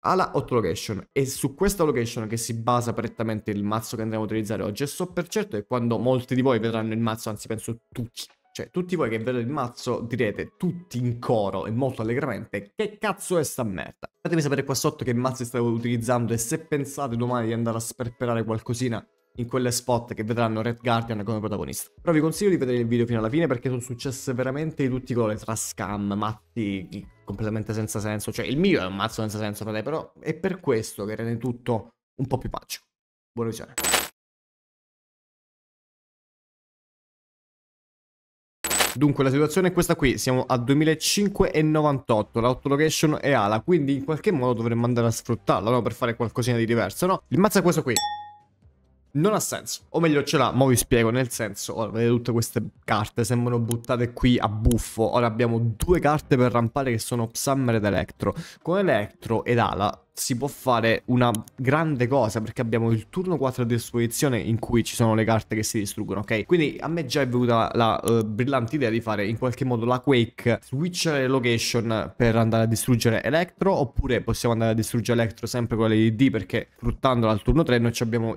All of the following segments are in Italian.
alla 8 location e su questa location che si basa prettamente il mazzo che andremo a utilizzare oggi e so per certo che quando molti di voi vedranno il mazzo, anzi penso tutti, cioè tutti voi che vedete il mazzo direte tutti in coro e molto allegramente che cazzo è sta merda. Fatemi sapere qua sotto che mazzi stavo utilizzando e se pensate domani di andare a sperperare qualcosina in quelle spot che vedranno Red Guardian come protagonista. Però vi consiglio di vedere il video fino alla fine perché sono successe veramente di tutti i colori, tra scam, matti completamente senza senso. Cioè il mio è un mazzo senza senso per lei, però è per questo che rende tutto un po' più magico. Buona visione. Dunque la situazione è questa qui, siamo a 2005,98, la 8 location è ala, quindi in qualche modo dovremmo andare a sfruttarla, no? Per fare qualcosina di diverso, no? Il mazzo è questo qui non ha senso. O meglio ce l'ha, ma vi spiego, nel senso, ora vedete tutte queste carte, sembrano buttate qui a buffo. Ora abbiamo due carte per rampare che sono Summer ed Electro. Con Electro ed Ala si può fare una grande cosa perché abbiamo il turno 4 a disposizione in cui ci sono le carte che si distruggono, ok? Quindi a me già è venuta la uh, brillante idea di fare in qualche modo la Quake, switchare location per andare a distruggere Electro oppure possiamo andare a distruggere Electro sempre con l'ED perché fruttandola al turno 3 noi abbiamo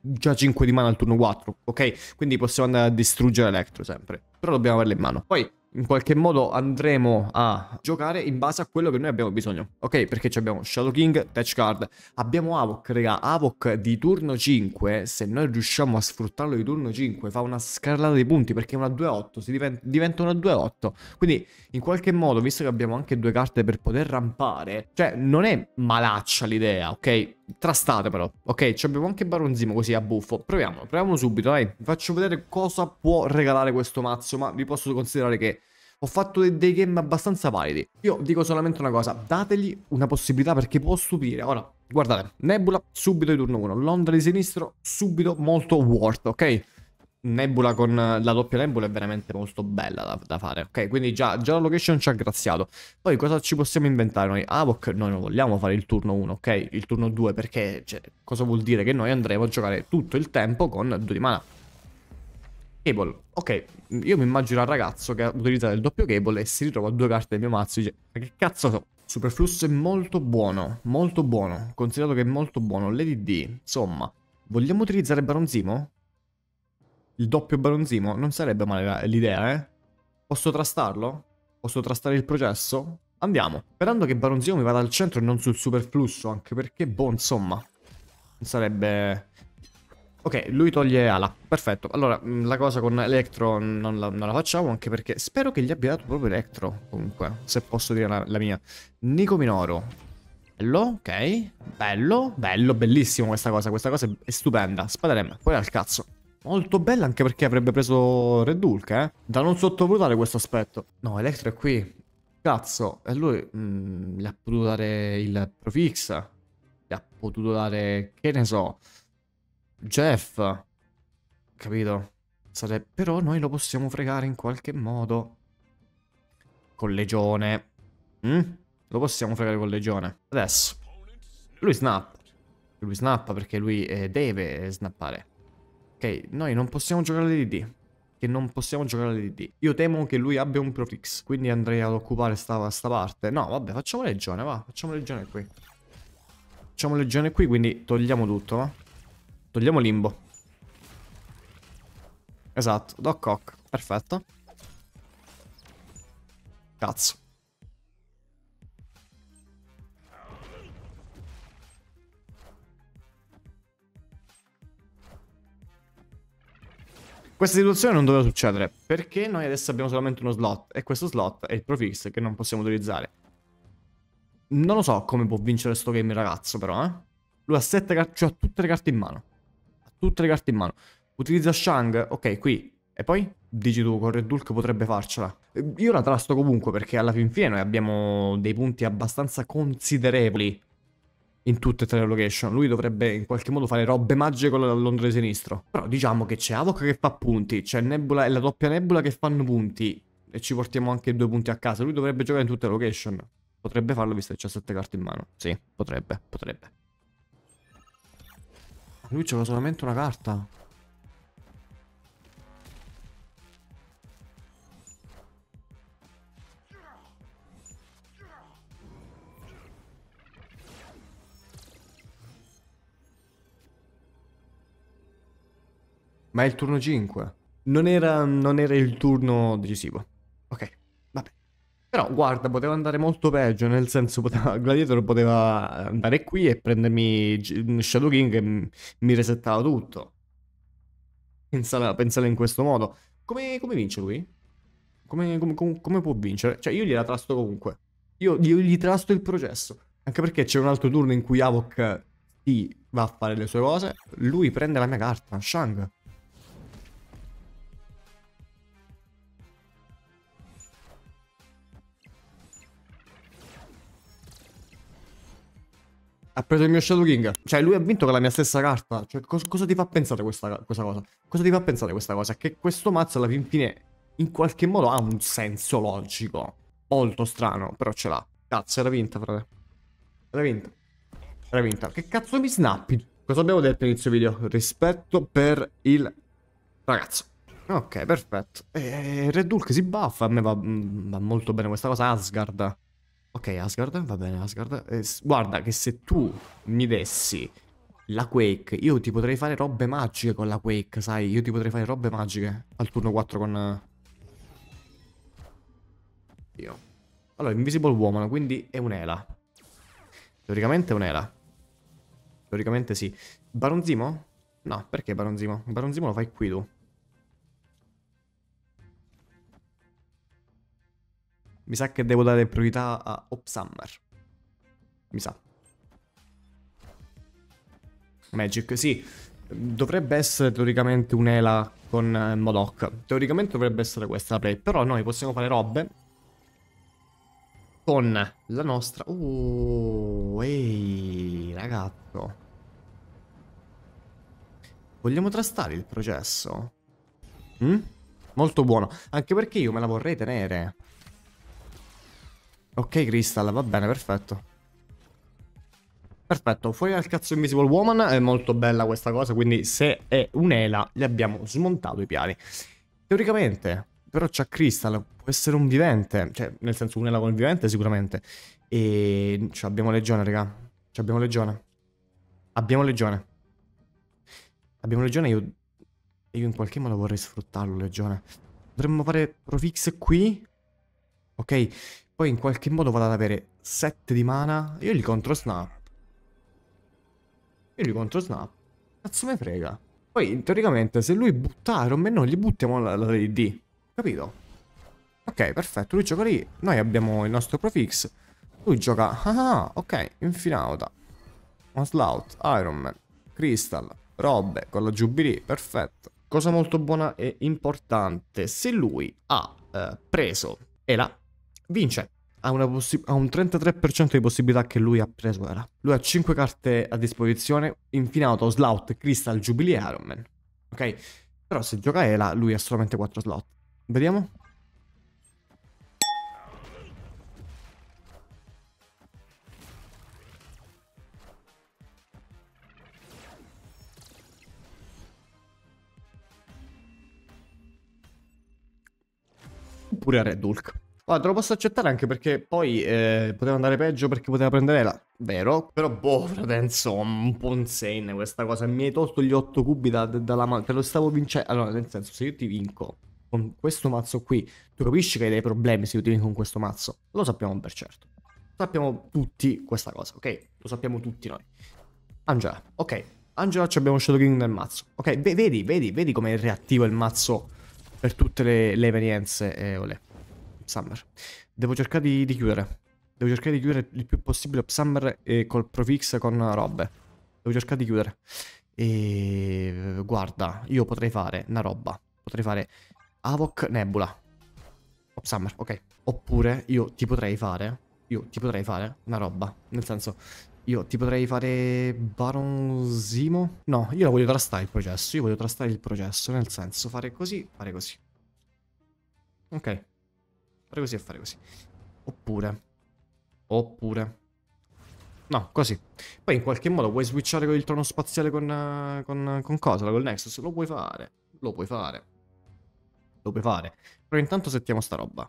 già 5 di mana al turno 4, ok? Quindi possiamo andare a distruggere Electro sempre, però dobbiamo averla in mano. Poi in qualche modo andremo a giocare in base a quello che noi abbiamo bisogno. Ok, perché abbiamo Shadow King, Touch Card, abbiamo Avok, raga, Avok di turno 5, se noi riusciamo a sfruttarlo di turno 5 fa una scarlata di punti perché è una 2-8, si diventa, diventa una 2-8. Quindi in qualche modo, visto che abbiamo anche due carte per poter rampare, cioè non è malaccia l'idea, ok? Trastate però, ok? abbiamo anche Baronzimo così a buffo. Proviamo, proviamo subito, dai. Vi faccio vedere cosa può regalare questo mazzo, ma vi posso considerare che ho fatto dei, dei game abbastanza validi. Io dico solamente una cosa, dategli una possibilità perché può stupire. Ora, guardate, Nebula subito di turno 1, Londra di sinistro subito molto worth, ok? Nebula con la doppia Nebula è veramente molto bella da, da fare, ok? Quindi già, già, la location ci ha graziato. Poi cosa ci possiamo inventare noi? Avok noi non vogliamo fare il turno 1, ok? Il turno 2 perché, cioè, cosa vuol dire? Che noi andremo a giocare tutto il tempo con 2 di mana. Cable, ok, io mi immagino un ragazzo che utilizza il doppio cable e si ritrova due carte del mio mazzo e dice, ma che cazzo so? Superflusso è molto buono, molto buono, considerato che è molto buono. L'EDD, insomma, vogliamo utilizzare Baronzimo? Il doppio baronzimo non sarebbe male l'idea, eh? Posso trastarlo? Posso trastare il processo? Andiamo. Sperando che baronzimo mi vada al centro e non sul superflusso, anche perché, boh, insomma, non sarebbe... Ok, lui toglie ala. Perfetto. Allora, mm, la cosa con Electro non la, non la, facciamo, anche perché spero che gli abbia dato proprio Electro, comunque, se posso dire la, la mia. Nico Minoro. Bello, ok. Bello, bello, bellissimo questa cosa. Questa cosa è stupenda. Spadarem, poi al cazzo. Molto bella anche perché avrebbe preso Red Hulk, eh. Da non sottovalutare questo aspetto. No, Electro è qui. Cazzo, e lui mm, gli ha potuto dare il Profix. Gli ha potuto dare, che ne so, Jeff. Capito? Sare... Però noi lo possiamo fregare in qualche modo. Con Legione. Mm? Lo possiamo fregare con Legione. Adesso. Lui snappa. Lui snappa perché lui eh, deve snappare. Ok, noi non possiamo giocare l'EDD. Che non possiamo giocare l'EDD. Io temo che lui abbia un Profix. Quindi andrei ad occupare sta, sta parte. No, vabbè, facciamo legione, va. Facciamo legione qui. Facciamo legione qui, quindi togliamo tutto, va. Togliamo limbo. Esatto, Doc Ock. Perfetto. Cazzo. Questa situazione non doveva succedere, perché noi adesso abbiamo solamente uno slot, e questo slot è il Profix che non possiamo utilizzare. Non lo so come può vincere sto game il ragazzo, però, eh. Lui ha sette carte, cioè ha tutte le carte in mano. Ha tutte le carte in mano. Utilizza Shang, ok, qui. E poi? Dici tu, con Red Hulk potrebbe farcela. Io la trasto comunque, perché alla fin fine noi abbiamo dei punti abbastanza considerevoli in tutte e tre le location. Lui dovrebbe in qualche modo fare robe magiche con l'Londra sinistro. Però diciamo che c'è Avoc che fa punti, c'è Nebula e la doppia Nebula che fanno punti. E ci portiamo anche due punti a casa. Lui dovrebbe giocare in tutte le location. Potrebbe farlo visto che c'ha sette carte in mano. Sì, potrebbe, potrebbe. Lui c'aveva solamente una carta. Ma è il turno 5. Non era, non era il turno decisivo. Ok, vabbè. Però guarda, poteva andare molto peggio, nel senso poteva, Gladiator poteva andare qui e prendermi Shadow King e mi resettava tutto. Pensala, pensala in questo modo. Come, come vince lui? Come, come, come, può vincere? Cioè io gliela trasto comunque. Io, io gli trasto il processo. Anche perché c'è un altro turno in cui Avok sì, va a fare le sue cose. Lui prende la mia carta, Shang. Ha preso il mio Shadow King. Cioè, lui ha vinto con la mia stessa carta. Cioè, cos cosa ti fa pensare questa, questa, cosa? Cosa ti fa pensare questa cosa? Che questo mazzo alla fin fine, in qualche modo, ha un senso logico. Molto strano, però ce l'ha. Cazzo, era vinta, frate. Era vinta. Era vinta. Che cazzo mi snappi? Cosa abbiamo detto all'inizio video? Rispetto per il ragazzo. Ok, perfetto. E Red Hulk si buffa. A me va, va molto bene questa cosa. Asgard. Ok, Asgard, va bene, Asgard. Eh, guarda che se tu mi dessi la Quake, io ti potrei fare robe magiche con la Quake, sai? Io ti potrei fare robe magiche al turno 4 con... Io. Allora, Invisible Woman, quindi è un'ela. Teoricamente è un'ela. Teoricamente sì. Baronzimo? No, perché Baronzimo? Baronzimo lo fai qui tu. Mi sa che devo dare priorità a Opsummer. Mi sa. Magic, sì. Dovrebbe essere teoricamente un'ela con eh, Modok. Teoricamente dovrebbe essere questa la play. Però noi possiamo fare robe con la nostra... Oh, ehi, ragazzo. Vogliamo trastare il processo? Mm? Molto buono. Anche perché io me la vorrei tenere. Ok, Crystal, va bene, perfetto. Perfetto, fuori dal cazzo Invisible Woman è molto bella questa cosa, quindi se è un'ela gli abbiamo smontato i piani. Teoricamente, però c'ha Crystal, può essere un vivente, cioè nel senso un'ela con il vivente sicuramente. E cioè, abbiamo legione, raga. Cioè, abbiamo legione. Abbiamo legione. Abbiamo legione io... Io in qualche modo vorrei sfruttarlo, legione. Potremmo fare Profix qui. Ok. Poi in qualche modo vado ad avere 7 di mana. Io li contro snap. Io li contro snap. Cazzo me frega. Poi teoricamente se lui butta Iron Man noi gli buttiamo la, la D. Capito? Ok, perfetto. Lui gioca lì. Noi abbiamo il nostro Profix. Lui gioca... Ah, ok. Infinauta. Onslaught. Iron Man. Crystal. Robe. Con la Jubilee. Perfetto. Cosa molto buona e importante. Se lui ha eh, preso e la vince. Ha, ha, un 33% di possibilità che lui ha preso era. Lui ha 5 carte a disposizione. Infinauto, Slout, Crystal, Jubilee e Iron Man. Ok? Però se gioca Ela, lui ha solamente 4 slot. Vediamo. Oppure Red Hulk. Guarda, te lo posso accettare anche perché poi eh, poteva andare peggio perché poteva prendere la... Vero? Però boh, frate, insomma, un po' insane questa cosa. Mi hai tolto gli 8 cubi da, dalla mano. Te lo stavo vincendo. Allora, nel senso, se io ti vinco con questo mazzo qui, tu capisci che hai dei problemi se io ti vinco con questo mazzo? Lo sappiamo per certo. Sappiamo tutti questa cosa, ok? Lo sappiamo tutti noi. Angela, ok. Angela ci abbiamo Shadow King nel mazzo. Ok, vedi, vedi, vedi come è reattivo il mazzo per tutte le, le evenienze, eh, olè. Summer. Devo cercare di, di, chiudere. Devo cercare di chiudere il più possibile Summer e col Profix con robe. Devo cercare di chiudere. E guarda, io potrei fare una roba. Potrei fare Avoc Nebula. Summer, ok. Oppure io ti potrei fare. Io ti potrei fare una roba. Nel senso, io ti potrei fare Baron Zimo? No, io la voglio trastare il processo. Io voglio trastare il processo. Nel senso, fare così, fare così. Ok. Fare così e fare così. Oppure. Oppure. No, così. Poi in qualche modo vuoi switchare con il trono spaziale con, con, con cosa? Col Nexus? Lo puoi fare. Lo puoi fare. Lo puoi fare. Però intanto settiamo sta roba.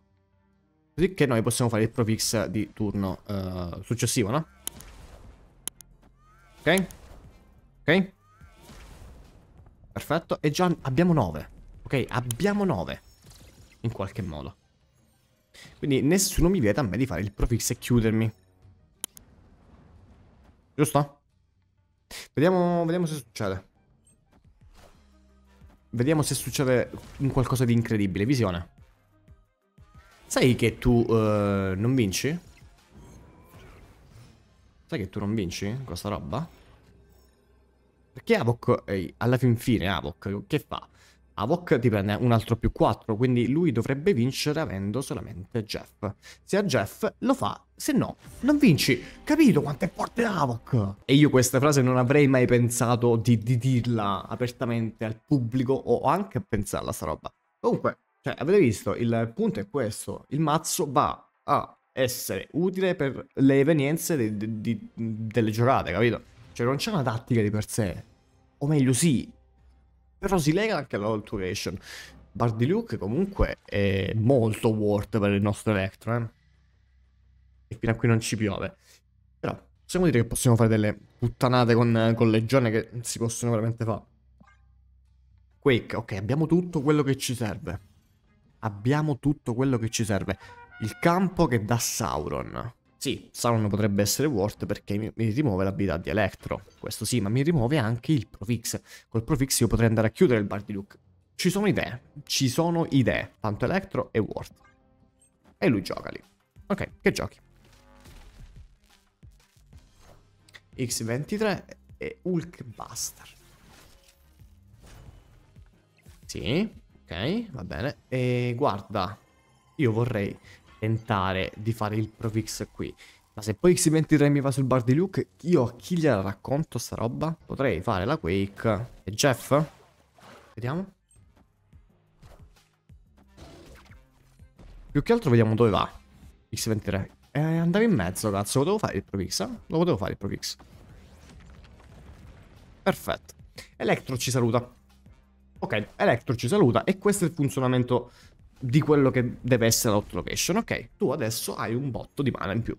Così che noi possiamo fare il profix di turno uh, successivo, no? Ok? Ok? Perfetto. E già abbiamo 9. Ok, abbiamo 9. In qualche modo. Quindi nessuno mi vieta a me di fare il profix e chiudermi. Giusto? Vediamo, vediamo se succede. Vediamo se succede un qualcosa di incredibile. Visione. Sai che tu uh, non vinci? Sai che tu non vinci questa roba? Perché Avok, eh, alla fin fine Avok, che fa? Avok ti prende un altro più 4, quindi lui dovrebbe vincere avendo solamente Jeff. Se ha Jeff, lo fa, se no, non vinci. Capito quanto è forte Avok? E io questa frase non avrei mai pensato di, di dirla apertamente al pubblico o anche a pensarla sta roba. Comunque, cioè, avete visto, il punto è questo. Il mazzo va a essere utile per le evenienze de, de, delle giocate, capito? Cioè, non c'è una tattica di per sé. O meglio, sì, però si lega anche alla Alteration. Bardi Luke comunque è molto worth per il nostro Electro, eh. E fino a qui non ci piove. Però possiamo dire che possiamo fare delle puttanate con, con Legione che si possono veramente fare. Quake, ok, abbiamo tutto quello che ci serve. Abbiamo tutto quello che ci serve. Il campo che dà Sauron. Sì, Sauron potrebbe essere Ward perché mi, rimuove l'abilità di Electro. Questo sì, ma mi rimuove anche il Profix. Col Profix io potrei andare a chiudere il bar di Luke. Ci sono idee. Ci sono idee. Tanto Electro e Ward. E lui gioca lì. Ok, che giochi? X23 e Hulk Buster. Sì, ok, va bene. E guarda, io vorrei tentare di fare il Profix qui. Ma se poi X23 mi va sul bar di Luke, io a chi gliela racconto sta roba? Potrei fare la Quake. E Jeff? Vediamo. Più che altro vediamo dove va. X23. Eh, andava in mezzo, cazzo. Lo devo fare il Profix, eh? Lo potevo fare il Profix. Perfetto. Electro ci saluta. Ok, Electro ci saluta e questo è il funzionamento di quello che deve essere l'auto-location. Ok, tu adesso hai un botto di mana in più.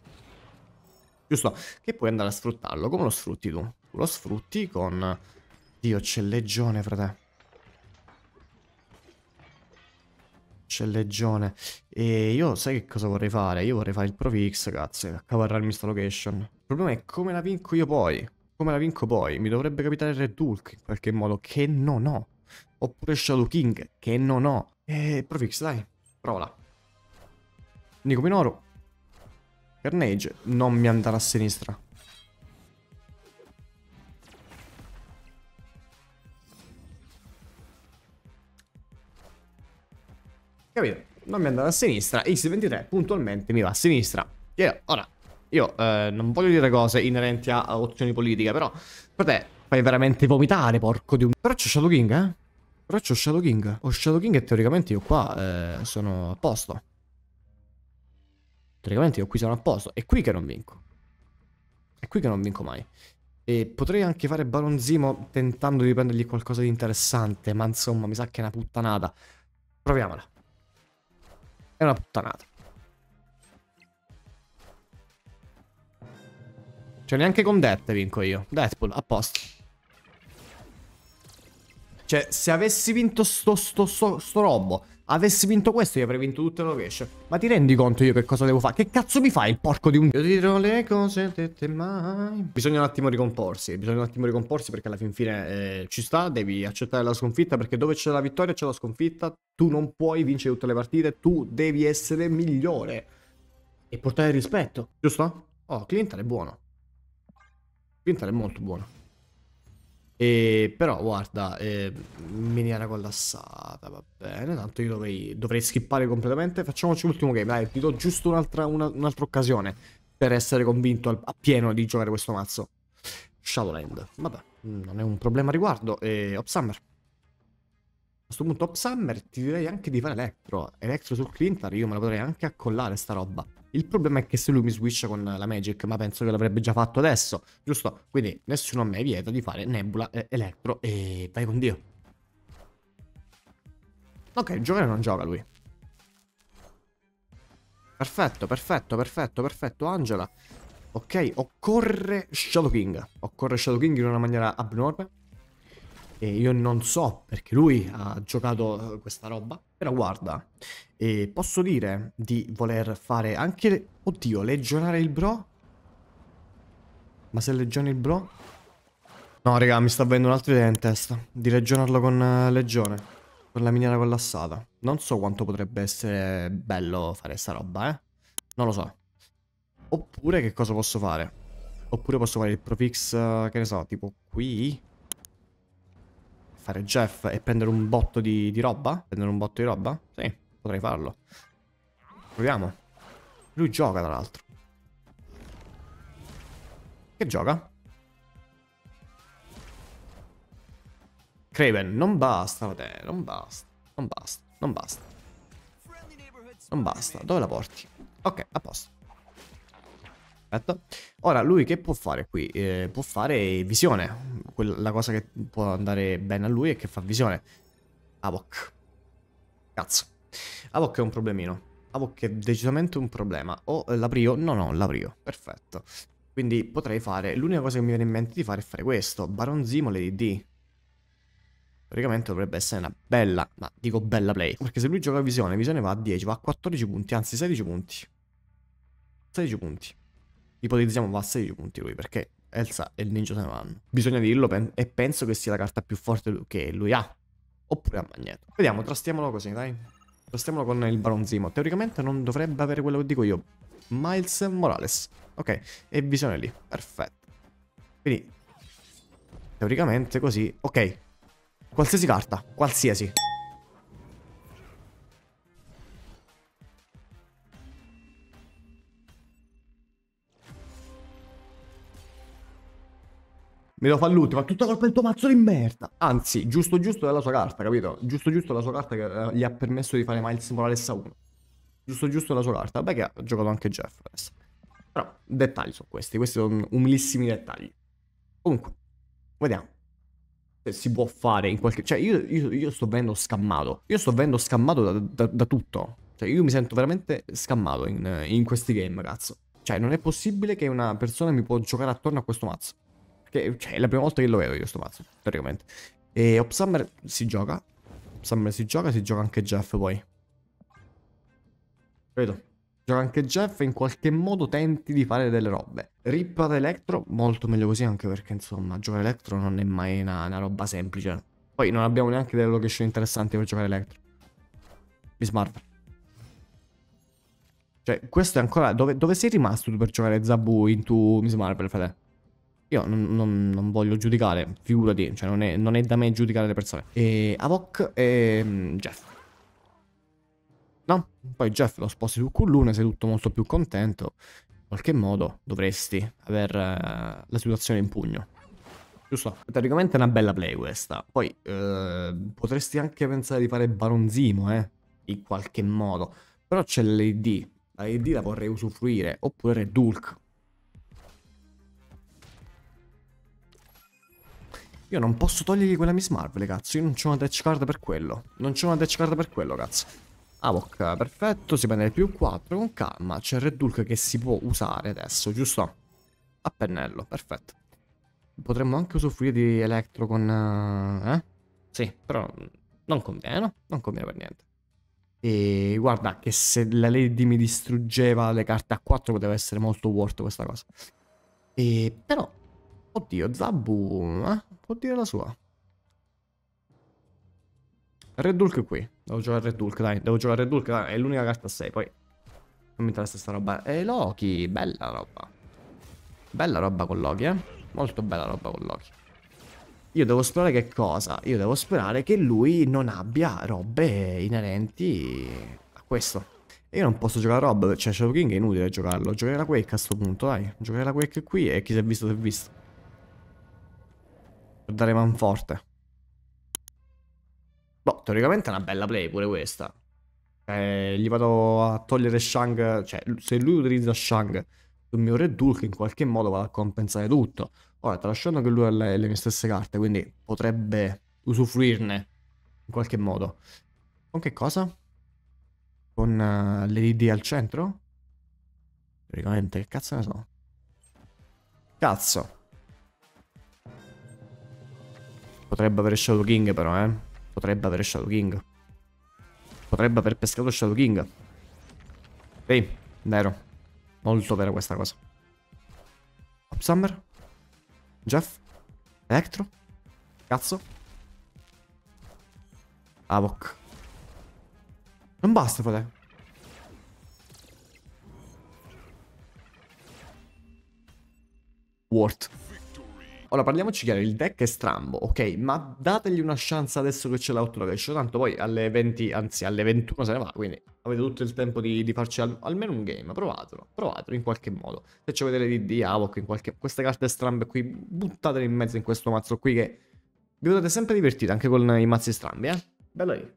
Giusto? Che puoi andare a sfruttarlo. Come lo sfrutti tu? Tu lo sfrutti con... Dio, c'è legione, frate. C'è legione. E io sai che cosa vorrei fare? Io vorrei fare il Profix, cazzo, accavarrarmi sta location. Il problema è come la vinco io poi. Come la vinco poi? Mi dovrebbe capitare Red Hulk in qualche modo, che non ho. Oppure Shadow King, che non ho. E Profix, dai, provala. Nico Minoru. Carnage, non mi andare a sinistra. Capito? Non mi andare a sinistra. X23 puntualmente mi va a sinistra. Yeah, ora, io eh, non voglio dire cose inerenti a opzioni politiche, però per te fai veramente vomitare, porco di un... Però c'è Shadow King, eh? Però c'ho Shadow King. Ho Shadow King e teoricamente io qua eh, sono a posto. Teoricamente io qui sono a posto. È qui che non vinco. È qui che non vinco mai. E potrei anche fare Baron Zimo tentando di prendergli qualcosa di interessante. Ma insomma, mi sa che è una puttanata. Proviamola. È una puttanata. Cioè neanche con Death vinco io. Deathpool, a posto. Cioè, se avessi vinto sto, sto, sto, sto robo, avessi vinto questo, io avrei vinto tutte le location. Ma ti rendi conto io che cosa devo fare? Che cazzo mi fai il porco di un... Io dirò le cose dette mai... Bisogna un attimo ricomporsi, bisogna un attimo ricomporsi perché alla fin fine eh, ci sta, devi accettare la sconfitta perché dove c'è la vittoria c'è la sconfitta, tu non puoi vincere tutte le partite, tu devi essere migliore e portare rispetto, giusto? Oh, Clinton è buono. Clinton è molto buono. E, però guarda, eh, miniera collassata, va bene, tanto io dovrei, dovrei skippare completamente. Facciamoci l'ultimo game, dai, ti do giusto un'altra, una, un'altra occasione per essere convinto al, a pieno di giocare questo mazzo. Shadowland, vabbè, non è un problema a riguardo. E Summer. A questo punto Summer ti direi anche di fare Electro. Electro sul Clintar, io me la potrei anche accollare sta roba. Il problema è che se lui mi switcha con la Magic, ma penso che l'avrebbe già fatto adesso, giusto? Quindi nessuno a me vieta di fare Nebula e Electro e vai con Dio. Ok, giocare non gioca lui. Perfetto, perfetto, perfetto, perfetto, Angela. Ok, occorre Shadow King. Occorre Shadow King in una maniera abnorme. E io non so perché lui ha giocato questa roba, però guarda, e posso dire di voler fare anche... Oddio, legionare il bro? Ma se legioni il bro? No, raga, mi sta avendo un'altra idea in testa. Di legionarlo con uh, legione. Con la miniera collassata. Non so quanto potrebbe essere bello fare sta roba, eh. Non lo so. Oppure che cosa posso fare? Oppure posso fare il profix, uh, che ne so, tipo qui. Fare Jeff e prendere un botto di, di roba? Prendere un botto di roba? Sì, potrei farlo. Proviamo. Lui gioca, tra l'altro. Che gioca? Craven, non basta, vabbè, non basta, non basta, non basta. Non basta, dove la porti? Ok, a posto. Aspetta. Ora, lui che può fare qui? Eh, può fare visione. La cosa che può andare bene a lui è che fa visione. Avok. Cazzo. Avok è un problemino. Avok è decisamente un problema. O l'aprio? No, no, l'aprio. Perfetto. Quindi potrei fare... L'unica cosa che mi viene in mente di fare è fare questo. Baron Zimo, Lady D. Teoricamente dovrebbe essere una bella, ma dico bella play. Perché se lui gioca a visione, visione va a 10, va a 14 punti, anzi 16 punti. 16 punti. Ipotizziamo va a 16 punti lui, perché Elsa e il ninja se ne vanno. Bisogna dirlo pen e penso che sia la carta più forte che lui ha. Oppure a Magneto. Vediamo, trastiamolo così, dai. Trastiamolo con il Baron Zimo. Teoricamente non dovrebbe avere quello che dico io. Miles Morales. Ok, e visione lì. Perfetto. Quindi, teoricamente così. Ok, Qualsiasi carta, qualsiasi. Mi lo fa l'ultima, tutta colpa del tuo mazzo di merda. Anzi, giusto giusto della sua carta, capito? Giusto giusto della sua carta che eh, gli ha permesso di fare Miles Morales a 1. Giusto giusto della sua carta. Vabbè che ha giocato anche Jeff adesso. Però, dettagli sono questi. Questi sono umilissimi dettagli. Comunque, vediamo si può fare in qualche... Cioè io, io, io sto venendo scammato. Io sto venendo scammato da, da, da, tutto. Cioè io mi sento veramente scammato in, in, questi game, cazzo. Cioè non è possibile che una persona mi può giocare attorno a questo mazzo. Perché cioè, è la prima volta che lo vedo io questo mazzo, praticamente. E Opsummer si gioca. Opsummer si gioca, si gioca anche Jeff poi. Vedo. Gioca anche Jeff e in qualche modo tenti di fare delle robe. Rip ad Electro, molto meglio così anche perché insomma giocare Electro non è mai una, una roba semplice. Poi non abbiamo neanche delle location interessanti per giocare Electro. Miss Marvel. Cioè, questo è ancora... Dove, dove sei rimasto tu per giocare Zabu into Miss Marvel, frate? Io non, non, non, voglio giudicare, figurati, cioè non è, non è, da me giudicare le persone. E Avok e um, Jeff. No? Poi Jeff lo sposti su Kullune, sei tutto molto più contento. In qualche modo dovresti aver uh, la situazione in pugno. Giusto? Teoricamente è una bella play questa. Poi uh, potresti anche pensare di fare Baronzimo, eh? In qualche modo. Però c'è l'AD. L'AD la vorrei usufruire. Oppure Red Io non posso togliergli quella Miss Marvel, cazzo. Io non c'ho una touch card per quello. Non c'ho una touch card per quello, cazzo. Avok, perfetto, si prende il più 4 con calma. C'è Red Hulk che si può usare adesso, giusto? A pennello, perfetto. Potremmo anche usufruire di Electro con... Eh? Sì, però non conviene, no? Non conviene per niente. E guarda che se la Lady mi distruggeva le carte a 4 poteva essere molto worth questa cosa. E però, oddio, Zabu eh? Può dire la sua. Red Hulk qui. Devo giocare Red Hulk, dai. Devo giocare Red Hulk, dai. È l'unica carta a 6, poi... Non mi interessa sta roba. E Loki, bella roba. Bella roba con Loki, eh. Molto bella roba con Loki. Io devo sperare che cosa? Io devo sperare che lui non abbia robe inerenti a questo. E io non posso giocare a roba, cioè Shadow King è inutile giocarlo. Giocherei la Quake a sto punto, dai. Giocherei la Quake qui e chi si è visto si è visto. Per dare man forte. Boh, teoricamente è una bella play pure questa. Eh, gli vado a togliere Shang, cioè se lui utilizza Shang sul mio Red Hulk in qualche modo vado a compensare tutto. Ora, tralasciando che lui ha le, le mie stesse carte, quindi potrebbe usufruirne in qualche modo. Con che cosa? Con uh, l'ED al centro? Teoricamente, che cazzo ne so? Cazzo. Potrebbe avere Shadow King però, eh. Potrebbe avere Shadow King. Potrebbe aver pescato Shadow King. Sì, vero. Molto vera questa cosa. Hop Summer? Jeff? Electro? Cazzo? Avok. Non basta, frate. Wart. Ora parliamoci chiaro, il deck è strambo, ok? Ma dategli una chance adesso che c'è l'autorovescio, tanto poi alle 20, anzi alle 21 se ne va, quindi avete tutto il tempo di, di farci al, almeno un game, provatelo, provatelo in qualche modo. Se ci vedete di, di Avok in qualche... queste carte strambe qui, buttatele in mezzo in questo mazzo qui che vi potete sempre divertire anche con i mazzi strambi, eh? Bello lì.